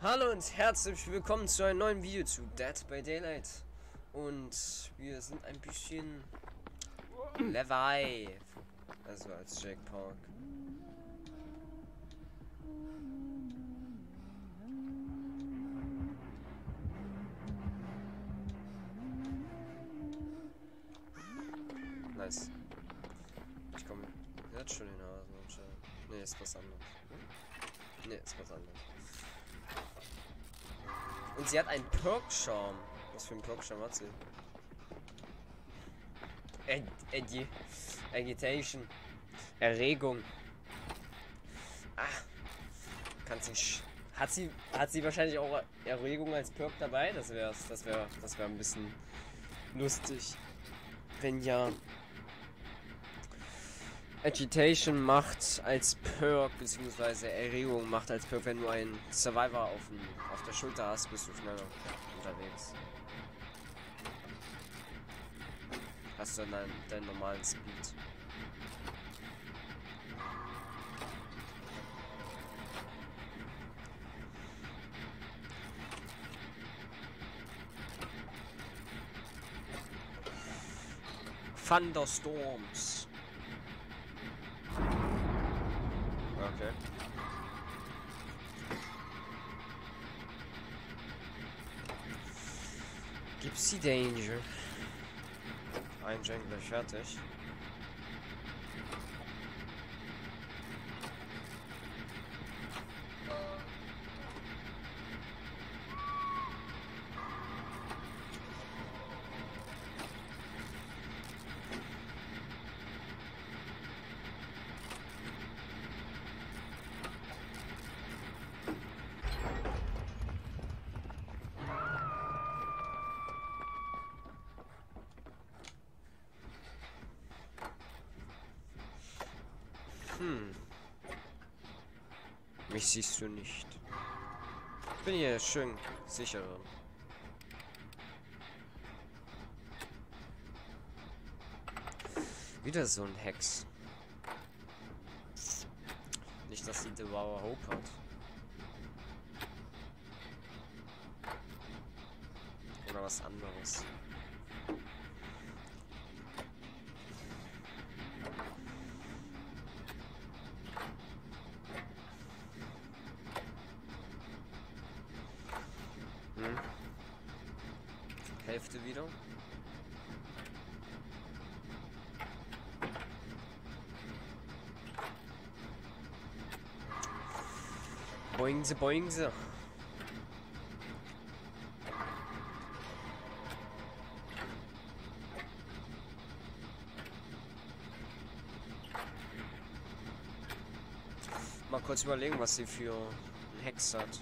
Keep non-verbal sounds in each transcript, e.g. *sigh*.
Hallo und herzlich willkommen zu einem neuen Video zu Dead by Daylight. Und wir sind ein bisschen Levi. Also als Jake Park. Nice. Ich komme jetzt schon hin, also anscheinend. Nee, ist was anderes. Nee, ist was anderes. Und sie hat einen Perk-Charme. Was für ein Perk-Charme hat sie? Ag Agi Agitation. Erregung. Ah. Kann sie. Hat sie. Hat sie wahrscheinlich auch Erregung als Perk dabei? Das wäre das wäre das wäre ein bisschen lustig. Wenn ja. Agitation macht als Perk, beziehungsweise Erregung macht als Perk, wenn du einen Survivor auf, dem, auf der Schulter hast, bist du schneller unterwegs. Hast du dann deinen, deinen normalen Speed. Thunderstorms. Okay. Gypsy Danger. Ein Gen gleich fertig. Hm. Mich siehst du nicht. Ich bin hier schön sicher. Wieder so ein Hex. Nicht, dass sie Devour Hope hat. Oder was anderes. Hm. Hälfte wieder. Boingse, boingse. Mal kurz überlegen, was sie für Hex hat.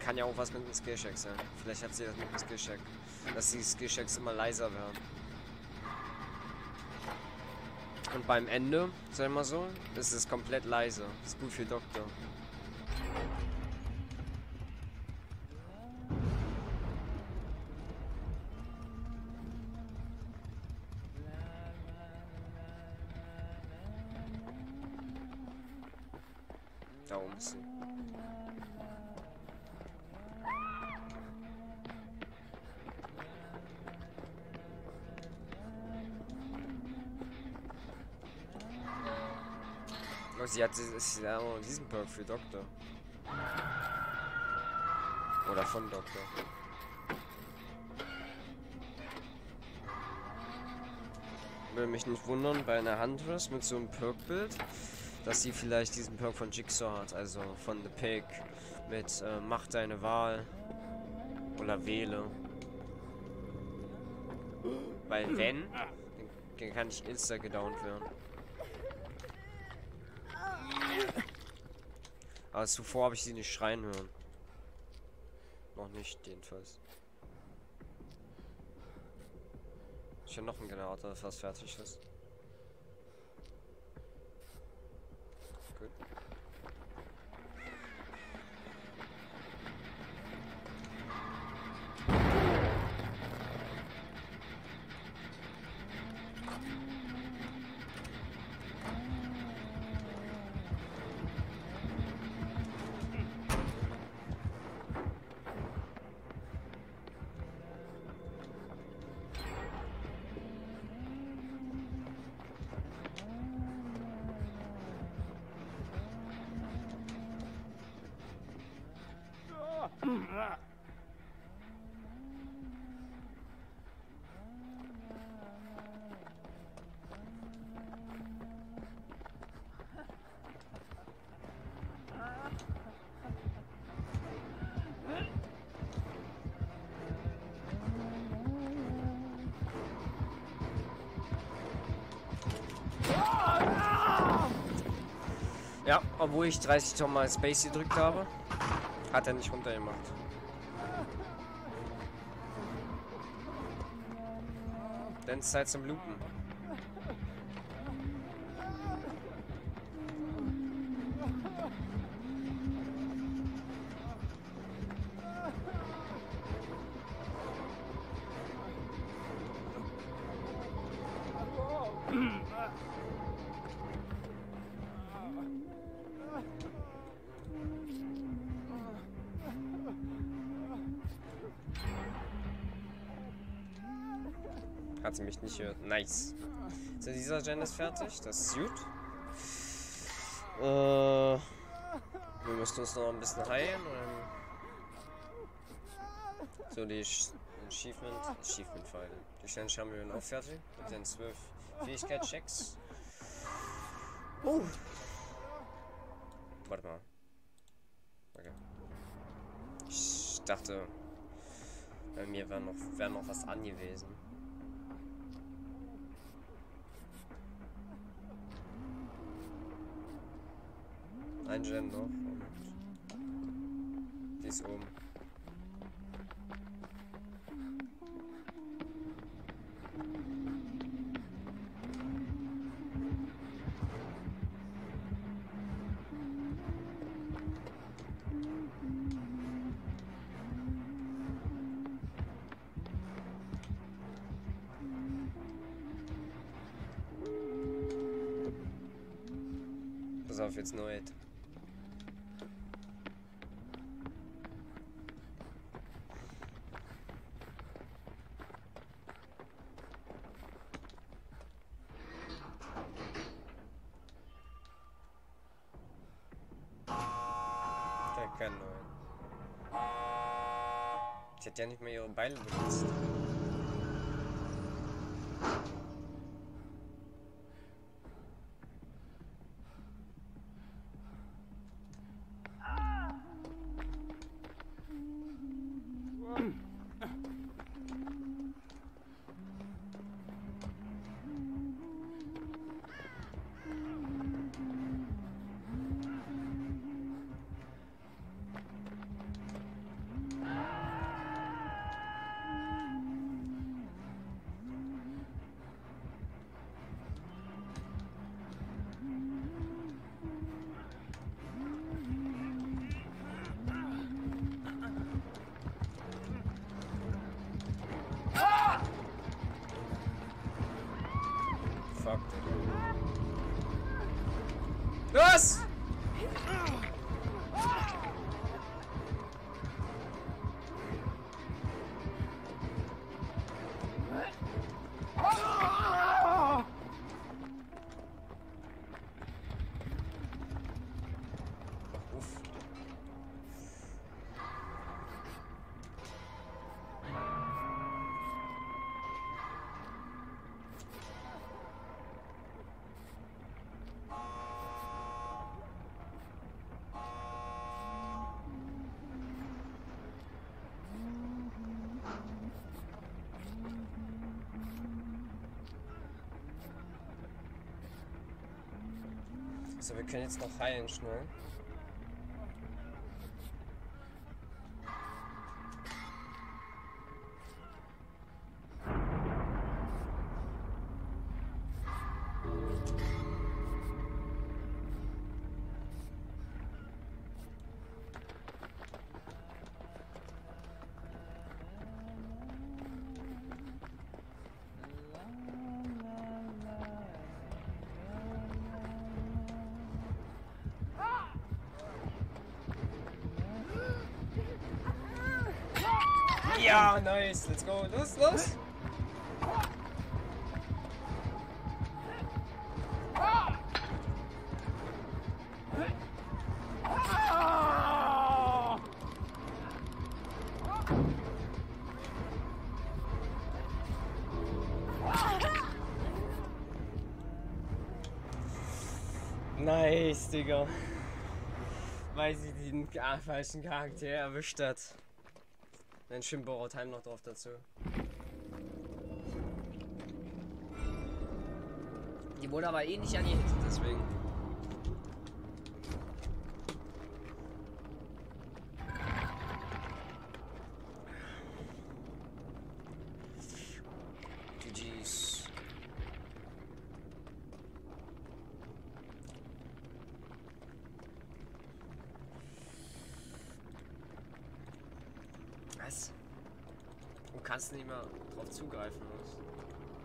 Kann ja auch was mit dem Skillcheck sein. Vielleicht hat sie das mit dem Skillcheck. Dass die Skillchecks immer leiser werden. Und beim Ende, sag ich mal so, ist es komplett leise. Ist gut für Doktor. Sie hat auch diesen Perk für Doktor. Oder von Doktor. Würde mich nicht wundern bei einer Huntress mit so einem Perk-Bild, dass sie vielleicht diesen Perk von Jigsaw hat, also von The Pig mit äh, Mach deine Wahl oder wähle. Weil wenn, dann kann ich insta gedownt werden. Aber zuvor habe ich sie nicht schreien hören. Noch nicht, jedenfalls. Ich habe noch einen Generator, der fast fertig ist. Ja, obwohl ich 30 Tom mal Space gedrückt habe, hat er nicht runtergemacht. Dann ist Zeit zum Looten. Hat sie mich nicht gehört. Nice. So, dieser Gen ist fertig. Das ist gut. Äh, wir müssen uns noch ein bisschen heilen. So, die Sch- Achievement. Achievement-Pfeile. Die Challenge haben wir auch fertig. Mit den 12 Fähigkeitschecks. Oh. Warte mal. Okay. Ich dachte, bei mir wäre noch, wär noch was angewiesen. Ein Gen noch und die ist oben. Pass auf, jetzt neu. Ja, kein neuen. Ich hätte ja nicht mehr ihre Beine benutzt. So, wir können jetzt noch heilen schnell. Ja, nice. Let's go. Los, los. Nice, Digga. Weil sie den falschen Charakter erwischt hat. Dann schön Borrow Time noch drauf dazu. Die wurde aber eh nicht angehittet, deswegen. GG's. Was? Du kannst nicht mal drauf zugreifen, was?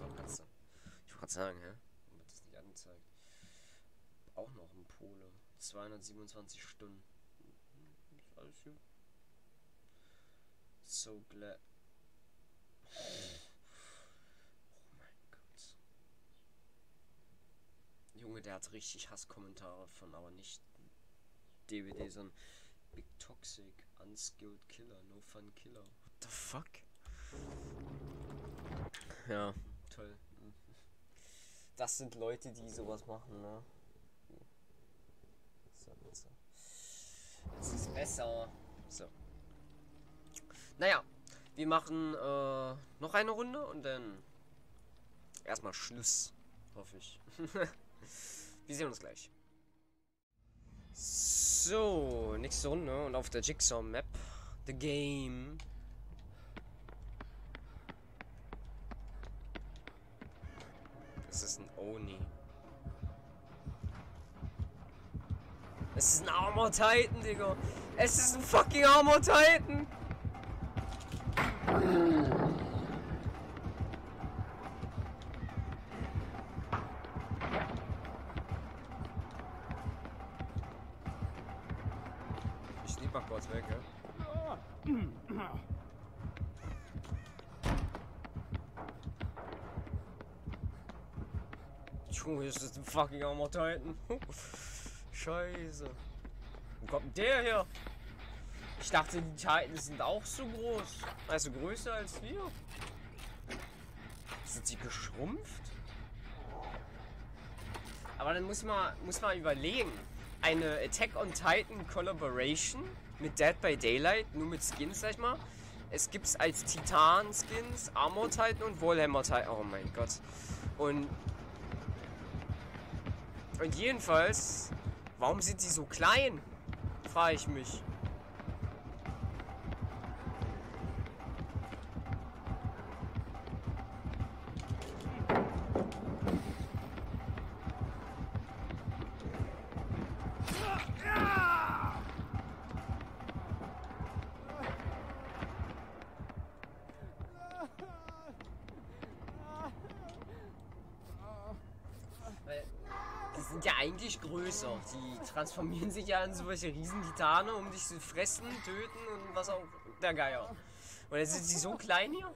Doch, kannst du. Ich wollte gerade sagen, hä? Warum wird das nicht angezeigt? Auch noch ein Pole. 227 Stunden. Ist alles gut. So glad. Oh mein Gott. Junge, der hat richtig Hasskommentare von, aber nicht DVD, sondern Big Toxic, Unskilled Killer, No Fun Killer. What the fuck? Ja, toll. Das sind Leute, die sowas machen, ne? So, so. Es ist besser. So. Naja, wir machen äh, noch eine Runde und dann erstmal Schluss, hoffe ich. *laughs* wir sehen uns gleich. So, nächste Runde und auf der Jigsaw Map. The Game. Das ist ein Oni. Es ist ein Armor Titan, Digga. Es ist ein fucking Armor Titan. Ich schnipp mal kurz weg, ja? Junge, ist das ein fucking Armor Titan? *laughs* Scheiße. Wo kommt denn der her? Ich dachte, die Titans sind auch so groß. Also größer als wir. Sind sie geschrumpft? Aber dann muss man, muss man überlegen. Eine Attack on Titan Collaboration mit Dead by Daylight, nur mit Skins, sag ich mal. Es gibt es als Titan-Skins, Armor Titan und Wallhammer Titan. Oh mein Gott. Und, und jedenfalls, warum sind sie so klein? Frage ich mich. Weil die sind ja eigentlich größer. Die transformieren sich ja in solche riesen Titane, um dich zu fressen, töten und was auch der Geier. Und jetzt sind sie so klein hier?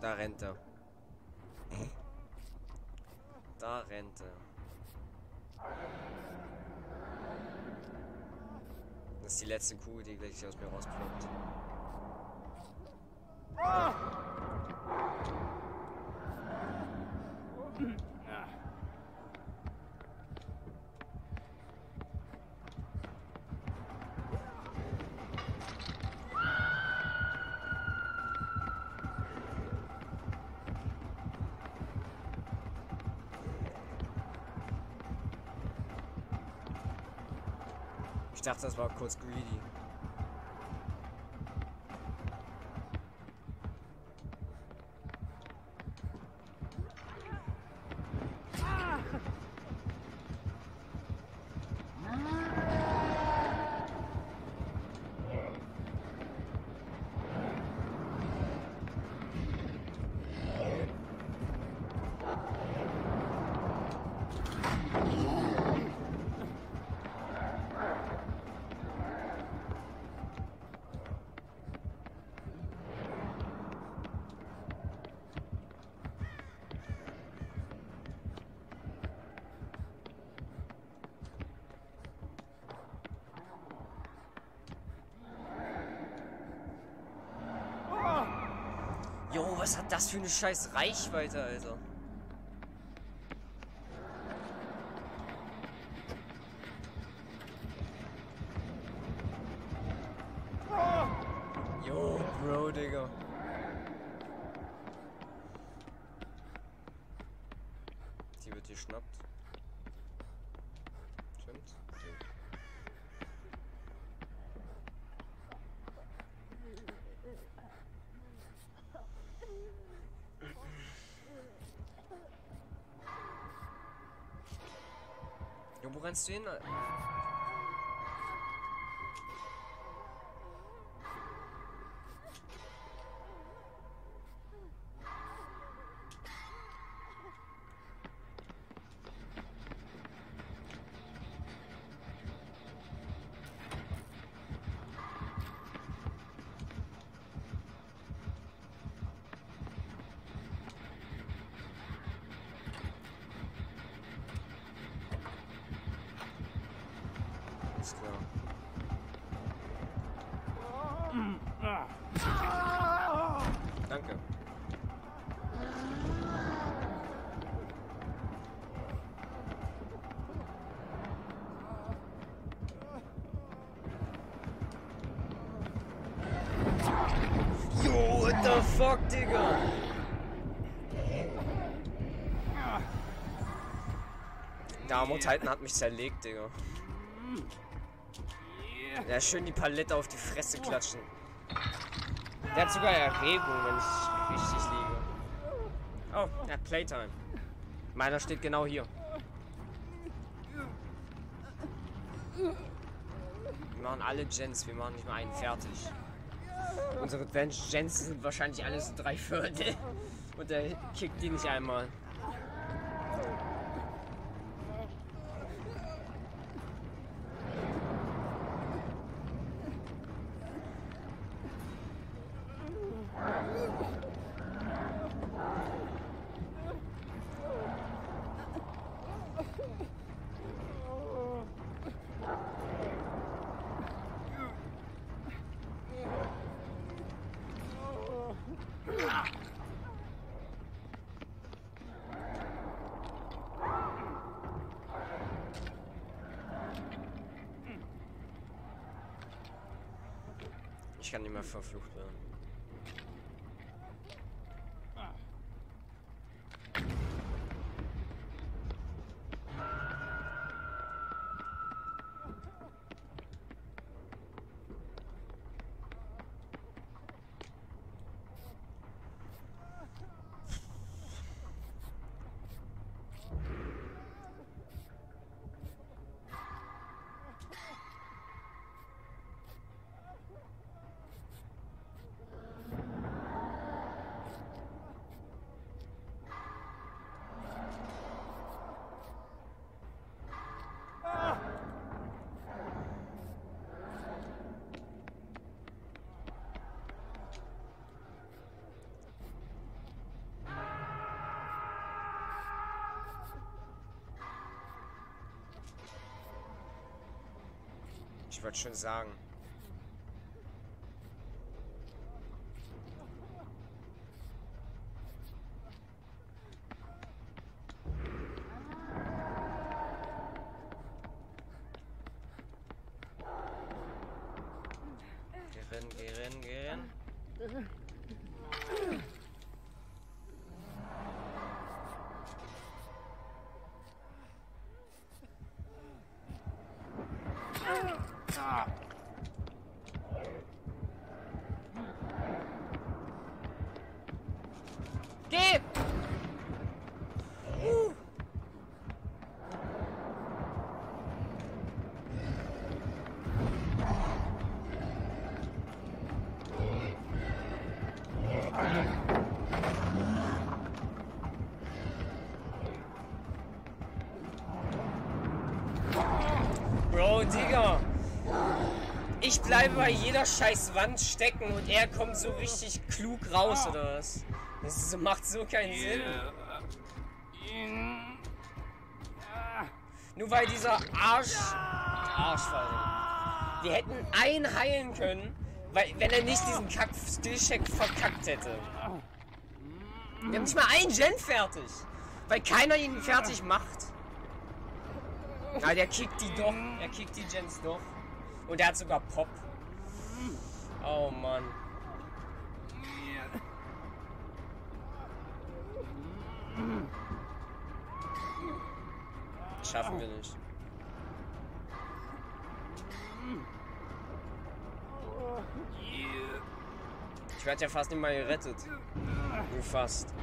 Da rennt er. Da rennt er. Ist die letzte Kuh, die gleich aus mir rausploppt. Ich dachte, das war kurz greedy. Was hat das für eine scheiß Reichweite, Alter? Jo, Bro, Digga. Die wird geschnappt. Rennst du hin? Ist klar. Danke. Fuck, Digga? Der Armor Titan hat mich zerlegt, Digga. Ja, schön die Palette auf die Fresse klatschen. Der hat sogar Erregung, wenn ich richtig liege. Oh, hat Playtime. Meiner steht genau hier. Wir machen alle Gens, wir machen nicht mal einen fertig. Unsere Gens sind wahrscheinlich alle so drei Viertel. Und der kickt die nicht einmal. Ich kann nicht mehr verflucht werden. Wollte schon sagen. Geh rein, geh rein, geh rein. Ich bleibe bei jeder scheiß Wand stecken und er kommt so richtig klug raus, oder was? Das ist, macht so keinen Sinn. Nur weil dieser Arsch. Arsch war Wir hätten einen heilen können, weil, wenn er nicht diesen Kack-Skillcheck verkackt hätte. Wir haben nicht mal einen Gen fertig. Weil keiner ihn fertig macht. Ah, der kickt die doch. Er kickt die Gens doch. Und der hat sogar Pop. Oh Mann. Schaffen wir nicht. Ich werde ja fast nicht mal gerettet. Nur fast.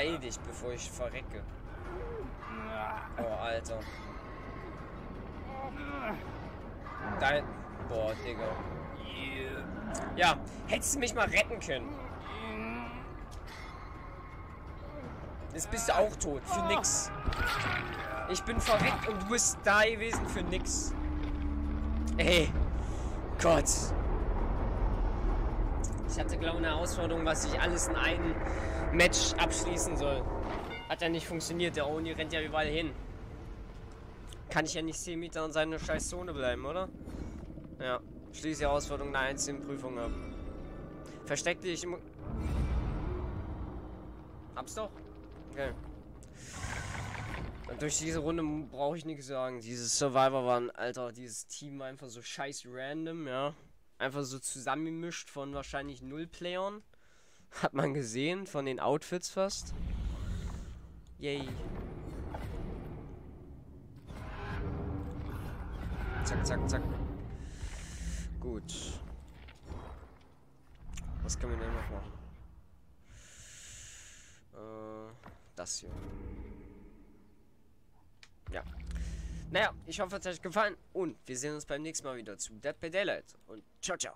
Beeil dich, bevor ich verrecke. Oh, Alter. Dein... Boah, Digga. Ja, hättest du mich mal retten können. Jetzt bist du auch tot. Für nix. Ich bin verreckt und du bist da gewesen für nix. Ey. Gott. Ich hatte, glaube ich, eine Herausforderung, was ich alles in einem Match abschließen soll. Hat ja nicht funktioniert. Der Oni rennt ja überall hin. Kann ich ja nicht 10 Meter in seiner scheiß Zone bleiben, oder? Ja. Schließe die Herausforderung einer einzigen Prüfung ab. Versteck dich im... Hab's doch. Okay. Und durch diese Runde brauche ich nichts sagen. Dieses Survivor waren, Alter, dieses Team war einfach so scheiß random, ja. Einfach so zusammengemischt von wahrscheinlich null Playern. Hat man gesehen, von den Outfits fast. Yay. Zack, zack, zack. Gut. Was können wir denn noch machen? Äh, das hier. Ja. Naja, ich hoffe, es hat euch gefallen und wir sehen uns beim nächsten Mal wieder zu Dead by Daylight und ciao, ciao.